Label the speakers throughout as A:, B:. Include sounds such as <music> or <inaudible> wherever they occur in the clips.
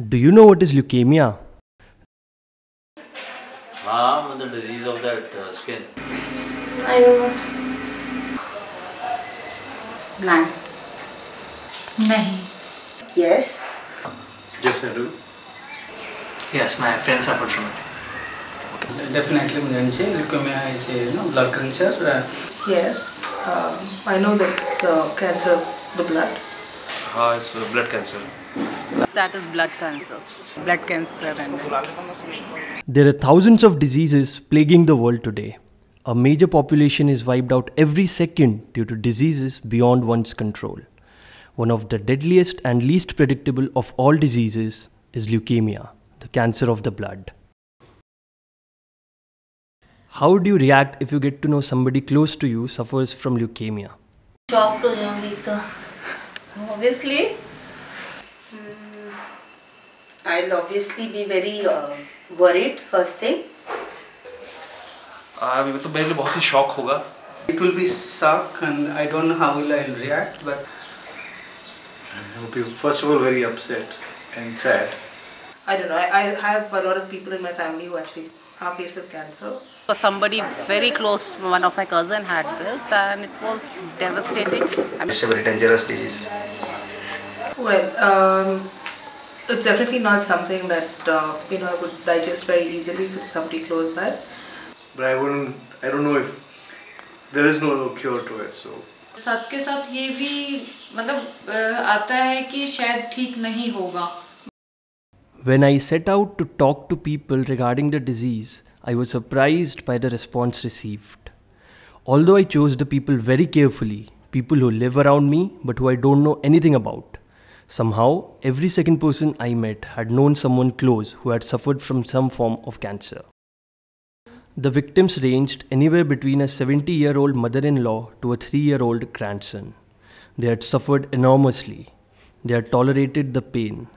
A: Do you know what is leukemia?
B: Um, the disease of that uh, skin.
C: I don't know.
D: No.
E: No.
D: Yes.
F: Yes, I do.
G: Yes, my friend suffered from it.
H: Okay. Definitely, leukemia is a you know, blood cancer. Uh,
I: yes, um, I know that it's uh, cancer the blood.
F: Uh, it's uh, blood cancer
D: that is blood cancer. Blood cancer.
A: There are thousands of diseases plaguing the world today. A major population is wiped out every second due to diseases beyond one's control. One of the deadliest and least predictable of all diseases is leukemia, the cancer of the blood. How do you react if you get to know somebody close to you suffers from leukemia?
C: Shocked, obviously.
D: I'll obviously be very uh, worried first thing
F: अभी तो मेरे लिए बहुत ही shock होगा
H: it will be shock and I don't know how will I react but
J: I will be first of all very upset and sad.
I: I don't know. I, I have a lot of people in my family who actually are faced with cancer.
D: for somebody very close one of my cousin had this and it was devastating I mean,
G: It's a very dangerous disease.
I: Well, um, it's definitely not something that uh, you know I would digest very easily with somebody close by.
J: But I wouldn't. I don't know if there is no cure to it. So
E: साथ के साथ ये भी मतलब अ, आता है कि शायद ठीक नहीं होगा
A: When I set out to talk to people regarding the disease, I was surprised by the response received. Although I chose the people very carefully, people who live around me but who I don't know anything about, somehow every second person I met had known someone close who had suffered from some form of cancer. The victims ranged anywhere between a 70 year old mother in law to a 3 year old grandson. They had suffered enormously. They had tolerated the pain.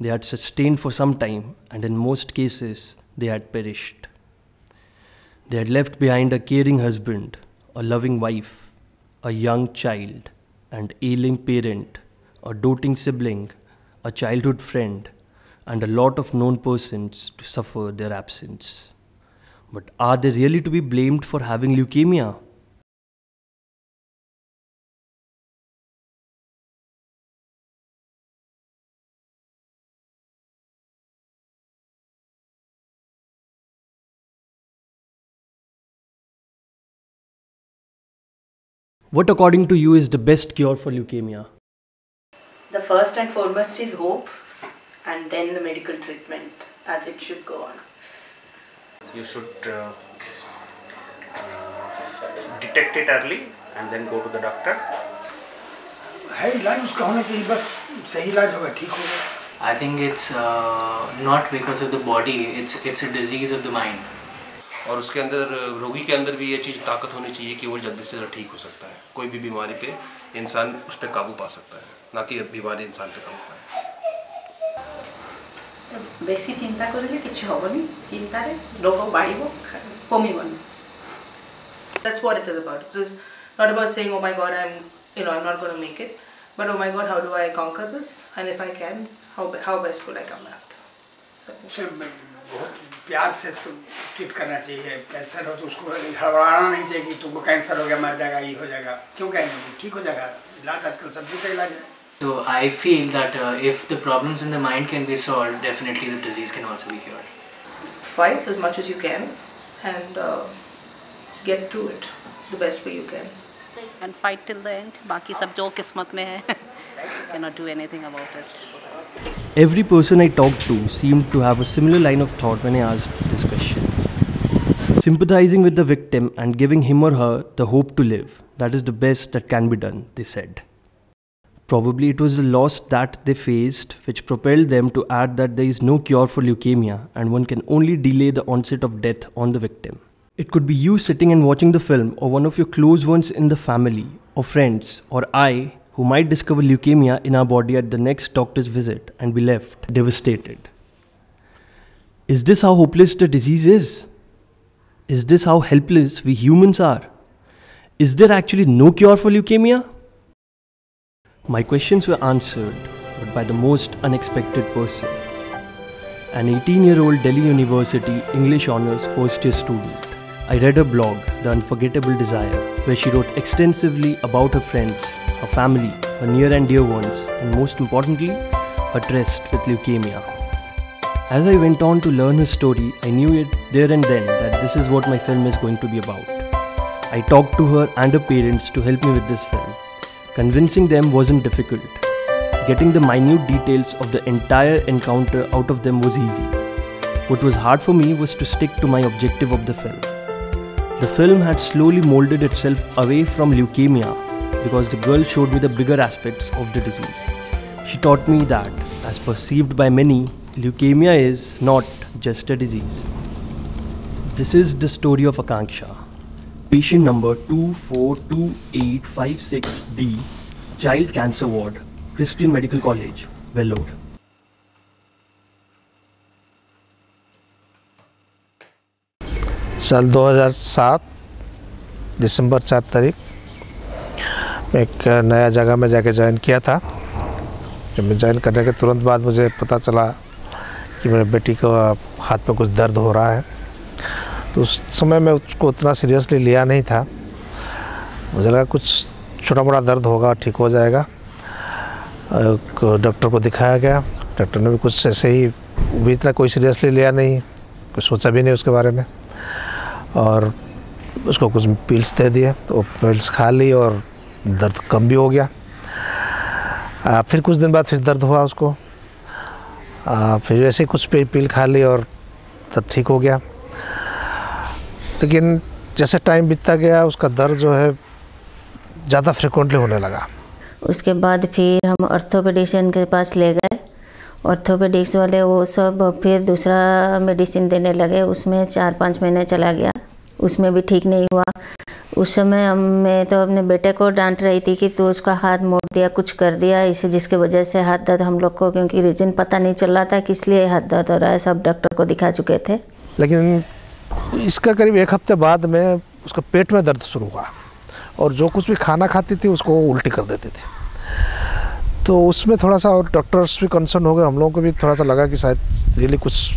A: They had sustained for some time, and in most cases, they had perished. They had left behind a caring husband, a loving wife, a young child, an ailing parent, a doting sibling, a childhood friend, and a lot of known persons to suffer their absence. But are they really to be blamed for having leukemia? What, according to you, is the best cure for leukemia?
D: The first and foremost is hope and then the medical treatment as it should go on
G: You should uh, uh, detect it early and then go to the doctor.
K: है इलाज उसका होना चाहिए बस सही इलाज होगा ठीक होगा
G: I think it's uh, not because of the body, it's, it's a disease of the mind.
F: और उसके अंदर रोगी के अंदर भी ये चीज़ ताकत होनी चाहिए कि वो जल्दी से जल्द ठीक हो सकता है कोई भी बीमारी पे इंसान उस पर काबू पा सकता है ना कि बीमारी इंसान पे कम पाए।
I: बेस चिंता कर चिंतार रोग कमी But oh my God, how do I conquer this? And if I can, how how best would I come back?
K: उसे बहुत प्यार से ट्रीट करना चाहिए। कैंसर हो तो उसको हड़बड़ाना नहीं चाहिए कि तुमको कैंसर हो गया मर जाएगा ये हो जाएगा। क्यों कहेंगे ठीक हो जाएगा। इलाज आजकल सब्ज़ी का इलाज है।
G: So I feel that uh, if the problems in the mind can be solved, definitely the disease can also be cured.
I: Fight as much as you can and uh, get through it the best way you can.
D: And fight till the end. Baki sab jo kismat mein hai. Cannot do anything about it.
A: Every person I talked to seemed to have a similar line of thought when I asked this question. Sympathizing with the victim and giving him or her the hope to live, that is the best that can be done, they said. Probably it was the loss that they faced which propelled them to add that there is no cure for leukemia and one can only delay the onset of death on the victim. It could be you sitting and watching the film, or one of your close ones in the family, or friends, or I who might discover leukemia in our body at the next doctor's visit and be left devastated. Is this how hopeless the disease is? Is this how helpless we humans are? Is there actually no cure for leukemia? My questions were answered, but by the most unexpected person. an 18 year old Delhi University English Honours first year student. I read her blog, The Unforgettable Desire, where she wrote extensively about her friends, her family, her near and dear ones, and most importantly, her tryst with leukemia. As I went on to learn her story, I knew it there and then that this is what my film is going to be about. I talked to her and her parents to help me with this film. Convincing them wasn't difficult. Getting the minute details of the entire encounter out of them was easy. What was hard for me was to stick to my objective of the film. The film had slowly molded itself away from leukemia because the girl showed me the bigger aspects of the disease. She taught me that, as perceived by many, leukemia is not just a disease. This is the story of Akanksha, patient number 242856D, Child Cancer Ward, Christian Medical College, Vellore.
L: साल 2007 दिसंबर चार तारीख एक नया जगह में जाके join किया था जब मैं ज्वाइन करने के तुरंत बाद मुझे पता चला कि मेरे बेटी को हाथ में कुछ दर्द हो रहा है तो उस समय मैं उसको उतना सीरियसली लिया नहीं था। मुझे लगा कुछ छोटा मोटा दर्द होगा ठीक हो जाएगा। डॉक्टर को दिखाया गया। डॉक्टर ने भी कुछ ऐसे ही भी इतना कोई सीरियसली लिया नहीं कुछ सोचा भी नहीं उसके बारे में। और उसको कुछ पिल्स दे दिए तो पिल्स खा ली और दर्द कम भी हो गया। आ, फिर कुछ दिन बाद फिर दर्द हुआ उसको। आ, फिर वैसे कुछ पिल खा ली और तब ठीक हो गया। लेकिन जैसे टाइम बीतता गया उसका दर्द जो है ज़्यादा फ्रिक्वेंटली होने लगा।
M: उसके बाद फिर हम ऑर्थोपेडिशियन के पास ले गए। ऑर्थोपेडिक्स वाले वो सब फिर दूसरा मेडिसिन देने लगे। उसमें चार पाँच महीने चला गया। उसमें भी ठीक नहीं हुआ। उस समय हम मैं तो अपने बेटे को डांट रही थी कि तू तो उसका हाथ मोड़ दिया कुछ कर दिया। इसे जिसके वजह से हाथ दर्द हम लोग को क्योंकि रीजन पता नहीं चल रहा था किस लिए हाथ दर्द हो रहा है। सब डॉक्टर को दिखा चुके थे।
L: लेकिन इसका करीब एक हफ़्ते बाद में उसका पेट में दर्द शुरू हुआ और जो कुछ भी खाना खाती थी उसको उल्टी कर देती थी। तो उसमें थोड़ा सा और डॉक्टर्स भी कंसर्न हो गए हम लोगों को भी थोड़ा सा लगा कि शायद रियली कुछ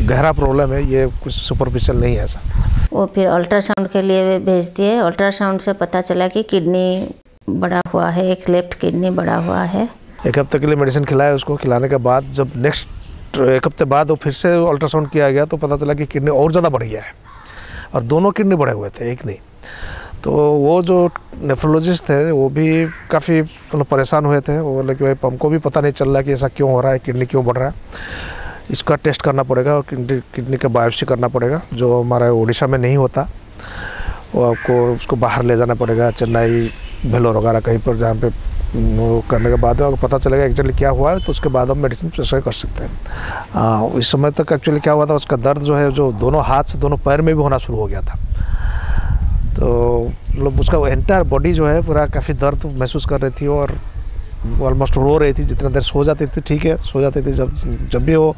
L: गहरा प्रॉब्लम है ये कुछ सुपरफिशियल नहीं है ऐसा।
M: वो फिर अल्ट्रासाउंड के लिए भेज दिए। अल्ट्रासाउंड से पता चला कि किडनी बड़ा हुआ है एक लेफ़्ट किडनी बड़ा हुआ है।
L: एक हफ़्ते के लिए मेडिसिन खिलाया उसको। खिलाने के बाद जब नेक्स्ट एक हफ़्ते बाद वो फिर से अल्ट्रासाउंड किया गया तो पता चला कि किडनी और ज़्यादा बढ़ गया है। और दोनों किडनी बढ़े हुए थे, एक नहीं। तो वो जो नेफ्रोलॉजिस्ट थे, वो भी काफ़ी मतलब परेशान हुए थे। वो बोले कि भाई, हमको भी पता नहीं चल रहा कि ऐसा क्यों हो रहा है, किडनी क्यों बढ़ रहा है। इसका टेस्ट करना पड़ेगा और किडनी का बायोप्सी करना पड़ेगा, जो हमारा उड़ीसा में नहीं होता। वो आपको उसको बाहर ले जाना पड़ेगा, चेन्नई भेलोर वगैरह कहीं पर, जहाँ पे वो करने के बाद अगर पता चलेगा एक्चुअली क्या हुआ है तो उसके बाद हम मेडिसिन प्रेस्क्राइब कर सकते हैं। आ, इस समय तक एक्चुअली क्या हुआ था उसका दर्द जो है जो दोनों हाथ से दोनों पैर में भी होना शुरू हो गया था। तो मतलब उसका एंटायर बॉडी जो है पूरा काफ़ी दर्द महसूस कर रही थी और ऑलमोस्ट रो रही थी जितना देर सो जाती थी ठीक है सो जाती थी जब जब भी वो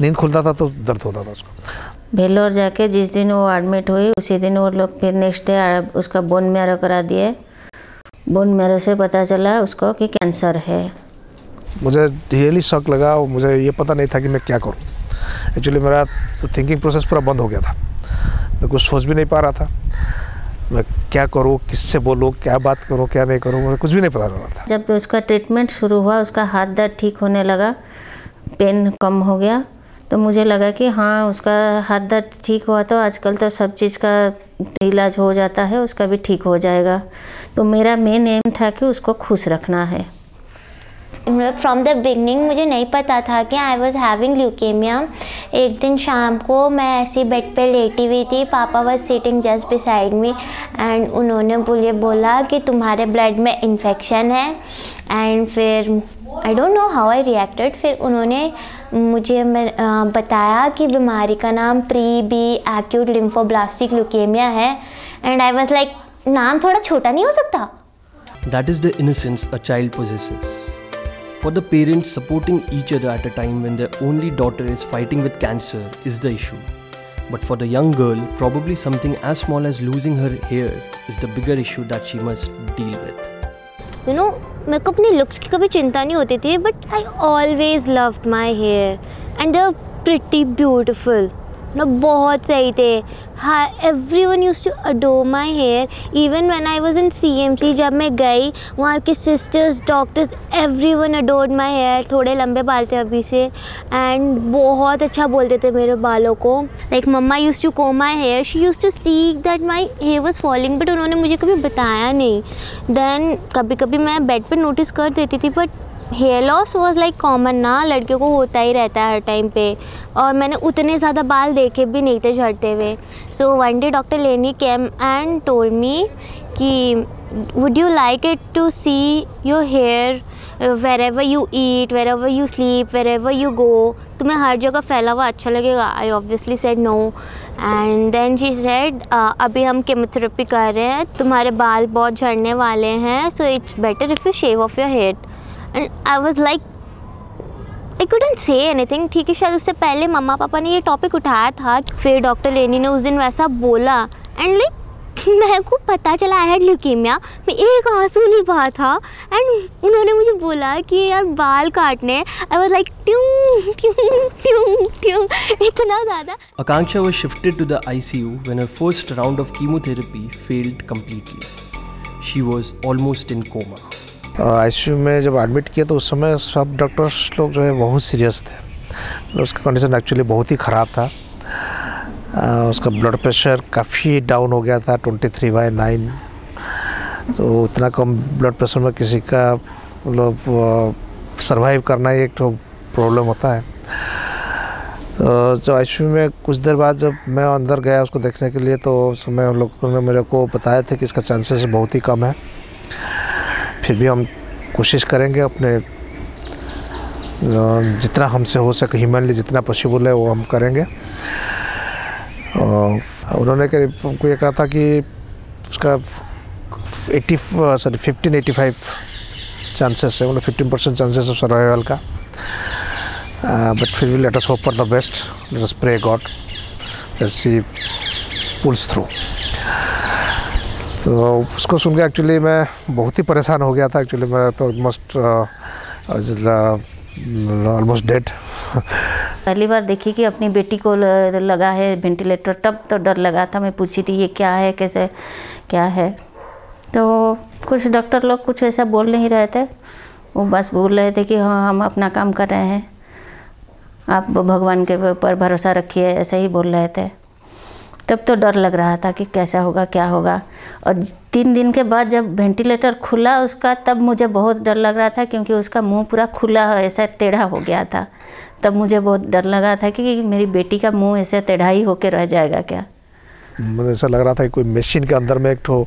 L: नींद खुलता था तो दर्द होता था उसको।
M: भेलोर जाके जिस दिन वो एडमिट हुई उसी दिन वो लोग फिर नेक्स्ट डे उसका बोन मैरो करा दिए। बोन मैरो से पता चला उसको कि कैंसर है।
L: मुझे रियली शौक लगा और मुझे ये पता नहीं था कि मैं क्या करूँ। एक्चुअली मेरा थिंकिंग प्रोसेस पूरा बंद हो गया था। मैं कुछ सोच भी नहीं पा रहा था। मैं क्या करूँ किससे बोलूँ क्या बात करूँ क्या नहीं करूँ मुझे कुछ भी नहीं पता चला था।
M: जब तो उसका ट्रीटमेंट शुरू हुआ उसका हाथ दर्द ठीक होने लगा पेन कम हो गया तो मुझे लगा कि हाँ उसका हाथ दर्द ठीक हुआ तो आजकल तो सब चीज़ का इलाज हो जाता है उसका भी ठीक हो जाएगा। तो मेरा मेन एम था कि उसको खुश रखना है।
N: फ्रॉम द बिगनिंग मुझे नहीं पता था कि आई वॉज़ हैविंग ल्यूकेमिया एक दिन शाम को मैं ऐसी बेड पे लेटी हुई थी, पापा was sitting just beside me and उन्होंने बोले बोला कि तुम्हारे ब्लड में इन्फेक्शन है। एंड फिर I don't know how I reacted फिर उन्होंने मुझे बताया कि बीमारी का नाम pre B acute lymphoblastic leukaemia है। एंड आई वॉज़ लाइक नाम थोड़ा छोटा नहीं हो सकता?
A: That is the innocence a child possesses for the parents supporting each other at a time when their only daughter is fighting with cancer is the issue but for the young girl probably something as small as losing her hair is the bigger issue that she must deal with
N: you know मेरे को अपने looks की कभी चिंता नहीं होती थी but I always loved my hair and they pretty beautiful मतलब बहुत सही थे। हाँ every one used to adore my hair even when I was in C M C जब मैं गई, वहाँ के sisters doctors every one adored my hair थोड़े लंबे बाल थे अभी से। एंड बहुत अच्छा बोलते थे मेरे बालों को। लाइक मम्मा यूज़ टू को my hair she used to see that my hair was falling but उन्होंने मुझे कभी बताया नहीं। देन कभी कभी मैं बेड पर नोटिस कर देती थी but hair loss was like common ना, लड़कियों को होता ही रहता है हर टाइम पे। और मैंने उतने ज़्यादा बाल देखे भी नहीं थे झड़ते हुए। सो वन डे डॉक्टर लेनी केम एंड टोल्ड मी कि would you like it to see your hair wherever you eat wherever you sleep wherever you go तुम्हें हर जगह फैला हुआ अच्छा लगेगा? I obviously said no and then she said अभी हम केमोथेरेपी कर रहे हैं, तुम्हारे बाल बहुत झड़ने वाले हैं so it's better if you shave off your head and I was like I couldn't say anything ठीक है, शायद उससे पहले मम्मा पापा ने ये टॉपिक उठाया था, फिर डॉक्टर लेनी ने उस दिन वैसा बोला। एंड लाइक <laughs> मेरे को पता चला आई हैड ल्यूकीमिया मैं एक आँसू नहीं पा था। एंड उन्होंने मुझे बोला कि यार, बाल काटने आई वाज लाइक ट्यूं ट्यूं ट्यूं ट्यूं। इतना ज़्यादा।
A: Akanksha was shifted to the ICU when her first round of chemotherapy failed completely. She was almost in coma.
L: आई में जब एडमिट किया तो उस समय सब डॉक्टर्स लोग जो है बहुत सीरियस थे। मतलब उसका कंडीशन एक्चुअली बहुत ही ख़राब था। उसका ब्लड प्रेशर काफ़ी डाउन हो गया था ट्वेंटी थ्री बाई नाइन तो उतना कम ब्लड प्रेशर में किसी का मतलब सर्वाइव करना ही एक तो प्रॉब्लम होता है। तो जो आई में कुछ देर बाद जब मैं अंदर गया उसको देखने के लिए तो उस समय उन लोगों ने मेरे को बताया था कि इसका चांसेस बहुत ही कम है। फिर भी हम कोशिश करेंगे अपने जितना हमसे हो सके ह्यूमनली जितना पॉसिबल है, वो हम करेंगे। और उन्होंने करीब, हमको ये कहा था कि उसका eighty sorry fifteen eighty five chances है मतलब fifteen percent chances of survival का। बट फिर भी let us hope for the best let us pray God let's see pulls through तो उसको सुन के एक्चुअली मैं बहुत ही परेशान हो गया था। एक्चुअली मेरा तो ऑलमोस्ट ऑलमोस्ट डेड
M: पहली बार देखी कि अपनी बेटी को लगा है वेंटिलेटर तब तो डर लगा था। मैं पूछी थी, ये क्या है? कैसे, क्या है? तो कुछ डॉक्टर लोग कुछ ऐसा बोल नहीं रहे थे। वो बस बोल रहे थे कि हाँ हम अपना काम कर रहे हैं। आप भगवान के ऊपर भरोसा रखिए, ऐसे ही बोल रहे थे। तब तो डर लग रहा था कि कैसा होगा, क्या होगा। और तीन दिन के बाद जब वेंटिलेटर खुला उसका, तब मुझे बहुत डर लग रहा था क्योंकि उसका मुँह पूरा खुला ऐसा टेढ़ा हो गया था। तब मुझे बहुत डर लगा था कि मेरी बेटी का मुँह ऐसे टेढ़ा ही होकर रह जाएगा क्या?
L: मुझे ऐसा लग रहा था कि कोई मशीन के अंदर में एक ठो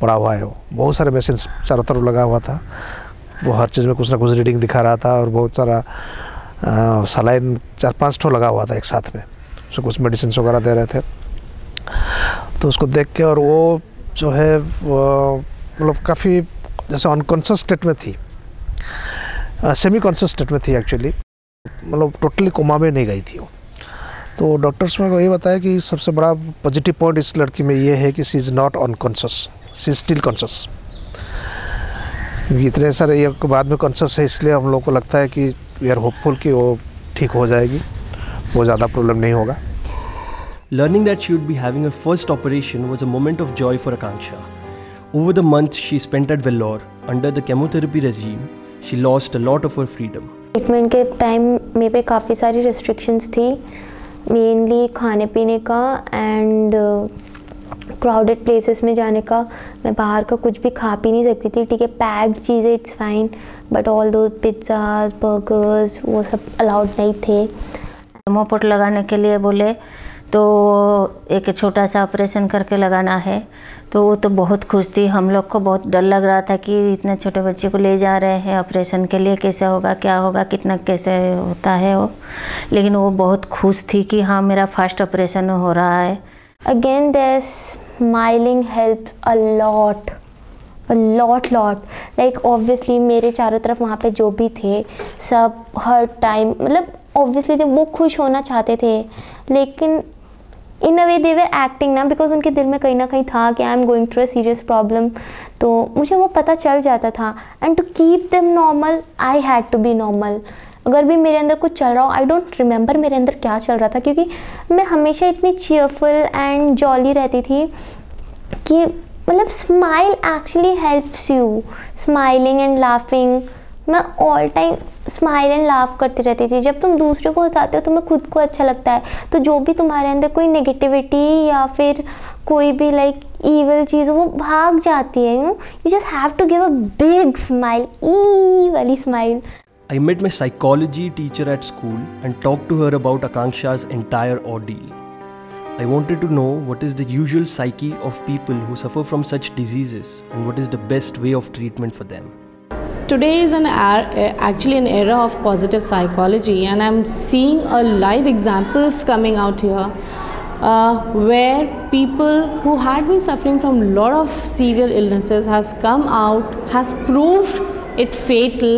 L: पड़ा हुआ है। बहुत सारे मशीन चारों तरफ़ लगा हुआ था। वो हर चीज़ में कुछ ना कुछ रीडिंग दिखा रहा था और बहुत सारा सलाइन चार पाँच ठो लगा हुआ था एक साथ में। उसको कुछ मेडिसिन वगैरह दे रहे थे। तो उसको देख के और वो जो है मतलब काफ़ी जैसे अनकॉन्शियस स्टेट में थी। सेमी कॉन्शियस स्टेट में थी एक्चुअली मतलब टोटली कोमा में नहीं गई थी वो। तो डॉक्टर्स ने ये बताया कि सबसे बड़ा पॉजिटिव पॉइंट इस लड़की में ये है कि she is not unconscious she is still conscious इतने सारे ईयर के बाद में कॉन्शियस है, इसलिए हम लोग को लगता है कि वी आर होपफुल कि वो ठीक हो जाएगी। वो ज़्यादा प्रॉब्लम नहीं होगा।
A: Learning that she would be having her first operation was a moment of joy for Akanksha. Over the months she spent at Vellore under the chemotherapy regime, she lost a lot of her freedom.
N: Treatment के time में पे काफ़ी सारी restrictions थी mainly खाने पीने का and crowded places में जाने का मैं बाहर का कुछ भी खा पी नहीं सकती थी ठीक है पैक्ड चीज़ें it's fine but all those pizzas burgers वो सब अलाउड नहीं थे
M: मोपोट लगाने के लिए बोले तो एक छोटा सा ऑपरेशन करके लगाना है। तो वो तो बहुत खुश थी। हम लोग को बहुत डर लग रहा था कि इतने छोटे बच्चे को ले जा रहे हैं ऑपरेशन के लिए। कैसे होगा, क्या होगा, कितना कैसे होता है वो। लेकिन वो बहुत खुश थी कि हाँ मेरा फ़र्स्ट ऑपरेशन हो रहा है।
N: Again the smiling help a lot lot lot like obviously मेरे चारों तरफ़ वहाँ पे जो भी थे, सब हर टाइम मतलब ऑब्वियसली जब वो खुश होना चाहते थे, लेकिन इन अ वे दे वर एक्टिंग ना बिकॉज़ उनके दिल में कहीं ना कहीं था कि I am going through a serious problem तो मुझे वो पता चल जाता था. And to keep them normal I had to be normal
O: अगर भी मेरे अंदर कुछ चल रहा हो आई डोंट रिमेंबर मेरे अंदर क्या चल रहा था, क्योंकि मैं हमेशा इतनी चीयरफुल एंड जॉली रहती थी कि मतलब smile actually helps you smiling and laughing मैं all time smile and laugh करती रहती थी। जब तुम दूसरे को हंसाते हो तो खुद को अच्छा लगता है। तो जो भी तुम्हारे अंदर कोई नेगेटिविटी या फिर कोई भी लाइक ईवल चीज़ वो भाग जाती है you know you just have to give a big smile E वाली smile
A: I met my psychology teacher at school and talk to her about Akanksha's entire ordeal I wanted to know what is the usual psyche of people who suffer from such diseases and what is the best way of treatment for them
P: Today is an actually an era of positive psychology, and I'm seeing a live examples coming out here. Uh, where people who had been suffering from a lot of severe illnesses has come out has proved it fatal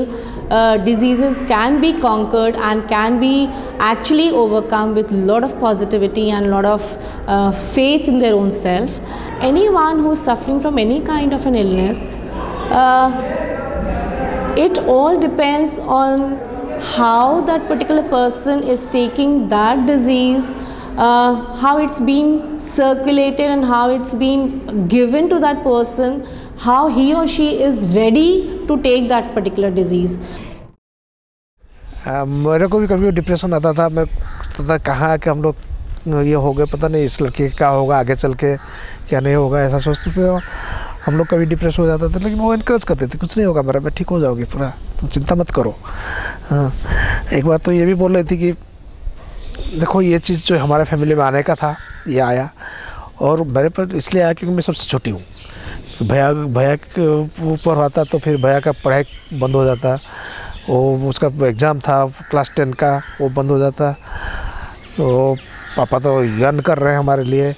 P: uh, diseases can be conquered and can be actually overcome with a lot of positivity and a lot of uh, faith in their own self anyone who is suffering from any kind of an illness uh, it all depends on how that particular person is taking that disease uh, how it's being circulated and how it's being given to that person how he or she is ready to take that particular disease
L: आ, मेरे को भी कभी depression आता था मैं पता कहाँ कि हम लोग ये हो गए पता नहीं इस लड़के का क्या होगा आगे चल के क्या नहीं होगा ऐसा सोचते थे और हम लोग कभी डिप्रेस हो जाता था, लेकिन वो इनक्रेज करते थे, कुछ नहीं होगा मेरा, मैं ठीक हो जाओगी पूरा तुम चिंता मत करो। हाँ एक बात तो ये भी बोल रही थी कि, देखो ये चीज़ जो हमारे फैमिली में आने का था, ये आया, और मेरे पर इसलिए आया क्योंकि मैं सबसे छोटी हूँ। भैया भैया के ऊपर होता तो फिर भैया का पढ़ाई बंद हो जाता, वो उसका एग्ज़ाम था क्लास टेन का, वो बंद हो जाता तो पापा तो यर्न कर रहे हैं हमारे लिए,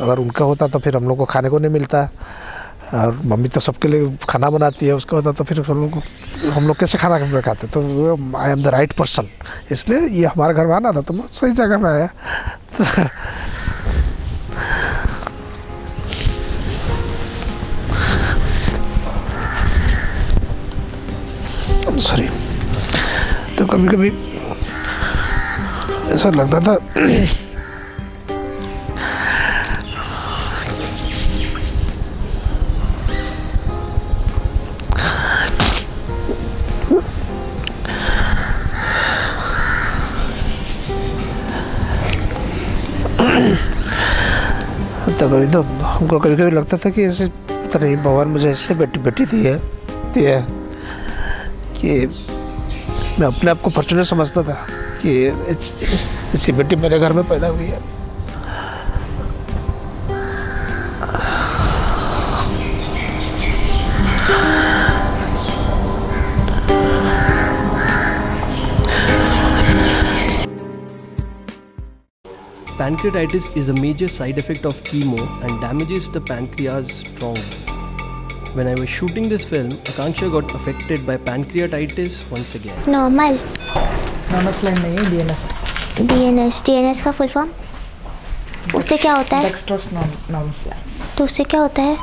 L: अगर उनका होता तो फिर हम लोग को खाने को नहीं मिलता। और मम्मी तो सबके लिए खाना बनाती है, उसके होता तो फिर हम लोग हम लोग कैसे खाना खाते? तो I am the right person इसलिए ये हमारे घर में आना था तो मैं सही जगह में आया। तो सॉरी तो कभी कभी ऐसा लगता था कभी तो हमको कभी कभी लगता था कि ऐसे पता नहीं, भगवान मुझे ऐसे बेटी बेटी दी है दिया है, कि मैं अपने आप को फॉर्चुनेट समझता था कि ऐसी बेटी मेरे घर में पैदा हुई है।
A: Pancreatitis is a major side effect of chemo and damages the pancreas strongly. When I was shooting this film, Akanksha got affected by pancreatitis once again.
O: Normal
Q: normal saline नहीं है डीएनएस
O: डीएनएस डीएनएस का full form उससे क्या होता है
Q: dextrose normal saline
O: तो उससे क्या होता है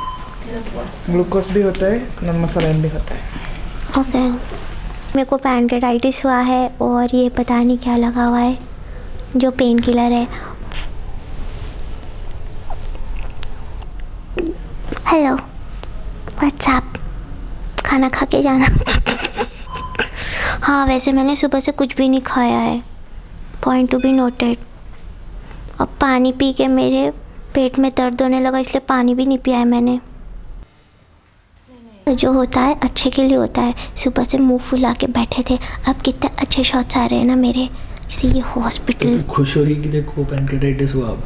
Q: ग्लूकोज भी होता है नॉर्मल सलाइन भी होता है
O: ओके मेरे को पैनक्रेटाइटिस हुआ है और ये पता नहीं क्या लगा हुआ है जो पेन किलर है हेलो व्हाट्सएप खाना खा के जाना। हाँ वैसे मैंने सुबह से कुछ भी नहीं खाया है। पॉइंट टू बी नोटेड अब पानी पी के मेरे पेट में दर्द होने लगा, इसलिए पानी भी नहीं पिया है मैंने। जो होता है, अच्छे के लिए होता है। सुबह से मुँह फुला के बैठे थे। अब कितने अच्छे शॉट्स आ रहे हैं ना मेरे। इसीलिए हॉस्पिटल
R: खुश हो रही कि देखो पैनक्रेटाइटिस हुआ अब।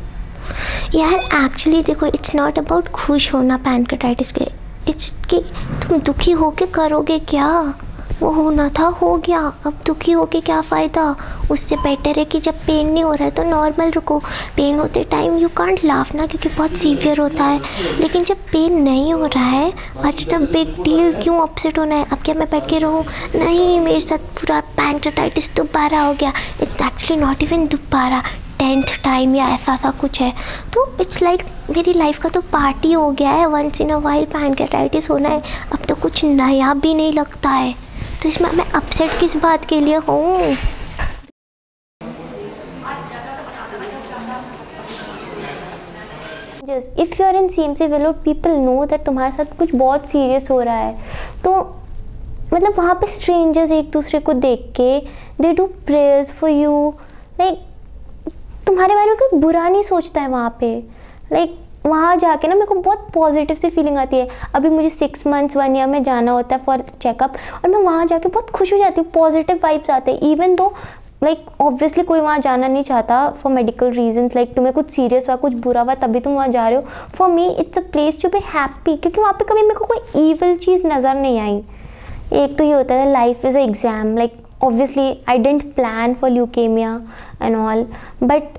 O: यार एक्चुअली देखो इट्स नॉट अबाउट खुश होना पैनक्रेटाइटिस पे। इट्स कि तुम दुखी होके करोगे क्या? वो होना था, हो गया। अब दुखी होके क्या फ़ायदा? उससे बेटर है कि जब पेन नहीं हो रहा है तो नॉर्मल रुको। पेन होते टाइम यू कांट लाफ ना, क्योंकि बहुत सीवियर होता है। लेकिन जब पेन नहीं हो रहा है व्हाट्स द बिग डील क्यों अपसेट होना है? अब क्या मैं बैठ के रहूँ? नहीं, मेरे साथ पूरा पैंक्रेटाइटिस दोबारा हो गया। इट्स एक्चुअली नॉट इवन दोबारा। टेंथ टाइम या ऐसा सा कुछ है। तो इट्स लाइक like, मेरी लाइफ का तो पार्टी हो गया है। Once in a while pancreatitis होना है। अब तो कुछ नया भी नहीं लगता है।
N: तो इसमें मैं अपसेट किस बात के लिए हूँ? If you are in same से वेलो पीपल नो दैट तुम्हारे साथ कुछ बहुत सीरियस हो रहा है। तो मतलब वहाँ पे स्ट्रेंजर्स एक दूसरे को देख के they do prayers for you like तुम्हारे बारे में कोई बुरा नहीं सोचता है वहाँ पे। लाइक like, वहाँ जाके ना मेरे को बहुत पॉजिटिव सी फीलिंग आती है। अभी मुझे सिक्स मंथ्स वन ईयर में जाना होता है फॉर चेकअप और मैं वहाँ जाके बहुत खुश हो जाती हूँ पॉजिटिव वाइब्स आते हैं। इवन दो लाइक ऑब्वियसली कोई वहाँ जाना नहीं चाहता फॉर मेडिकल रीजन लाइक तुम्हें कुछ सीरियस हुआ कुछ बुरा हुआ तभी तुम वहाँ जा रहे हो। For me it's a place to be happy क्योंकि वहाँ पे कभी मेरे को कोई ईवल चीज़ नज़र नहीं आई। एक तो ये होता है life is a exam like obviously I didn't plan for leukaemia and all but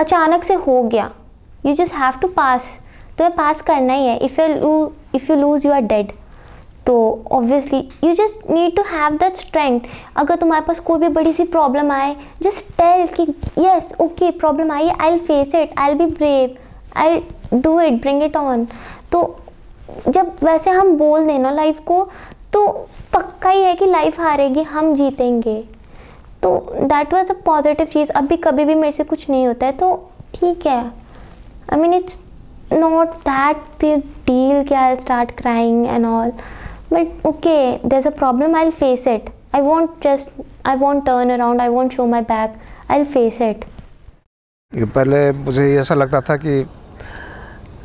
N: अचानक से हो गया। You just have to pass तुम्हें पास करना ही है। If you if you lose you are dead तो obviously you just need to have that strength अगर तुम्हारे पास कोई भी बड़ी सी प्रॉब्लम आए जस्ट टेल कि yes okay problem I I will face it I will be brave I do it bring it on तो जब वैसे हम बोल दें ना लाइफ को तो पक्का ही है कि लाइफ हारेगी, हम जीतेंगे। तो दैट वाज अ पॉजिटिव चीज़। अभी कभी भी मेरे से कुछ नहीं होता है तो ठीक है। I mean it's not that big deal कि I start crying and all but okay a problem, i'll face it i won't just, i won't turn around, i won't show my back i'll face it
L: ये पहले मुझे ऐसा लगता था कि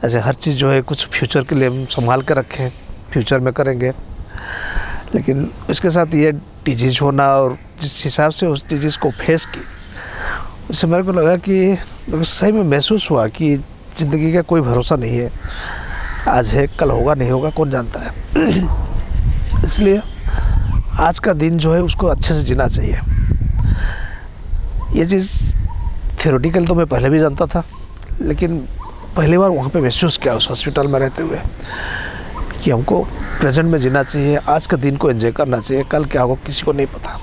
L: ऐसे हर चीज़ जो है, कुछ फ्यूचर के लिए हम संभाल कर रखें फ्यूचर में करेंगे। लेकिन उसके साथ ये डिज़ीज़ होना और जिस हिसाब से उस डिज़ीज़ को फेस की, उससे मेरे को लगा कि सही में महसूस हुआ कि ज़िंदगी का कोई भरोसा नहीं है। आज है, कल होगा, नहीं होगा, कौन जानता है? <clears throat> इसलिए आज का दिन जो है उसको अच्छे से जीना चाहिए। ये चीज़ थियोरेटिकल तो मैं पहले भी जानता था, लेकिन पहली बार वहाँ पे महसूस किया उस हॉस्पिटल में रहते हुए। कि हमको प्रेजेंट में जीना चाहिए, आज का दिन को एंजॉय करना चाहिए, कल क्या होगा, किसी को नहीं पता।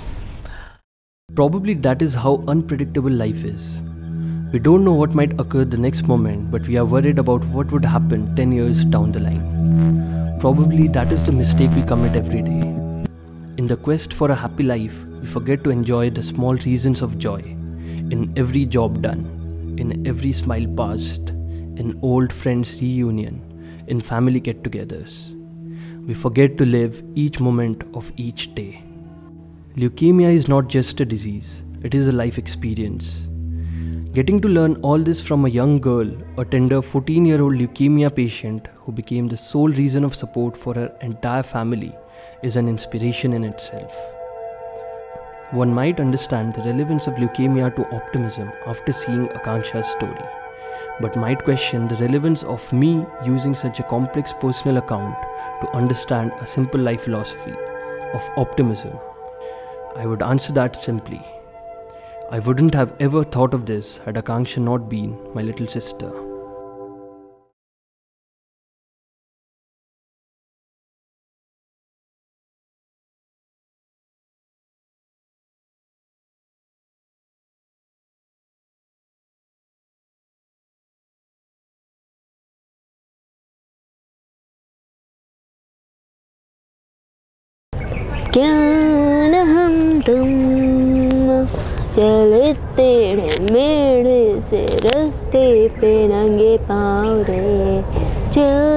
A: Probably that is how unpredictable life is we don't know what might occur the next moment but we are worried about what would happen ten years down the line probably that is the mistake we commit every day in the quest for a happy life we forget to enjoy the small reason of joy in every job done in every smile passed in old friends reunion union in family get togethers. We forget to live each moment of each day. Leukemia is not just a disease, it is a life experience. Getting to learn all this from a young girl, a tender 14 year old leukemia patient who became the sole reason of support for her entire family, is an inspiration in itself. One might understand the relevance of leukemia to optimism after seeing Akanksha's story, but might question the relevance of me using such a complex personal account to understand a simple life philosophy of optimism. I would answer that simply. I wouldn't have ever thought of this had Akanksha not been my little sister.
N: क्या न हम तुम चले तेरे मेरे से रस्ते पे नंगे पाँव रे। चले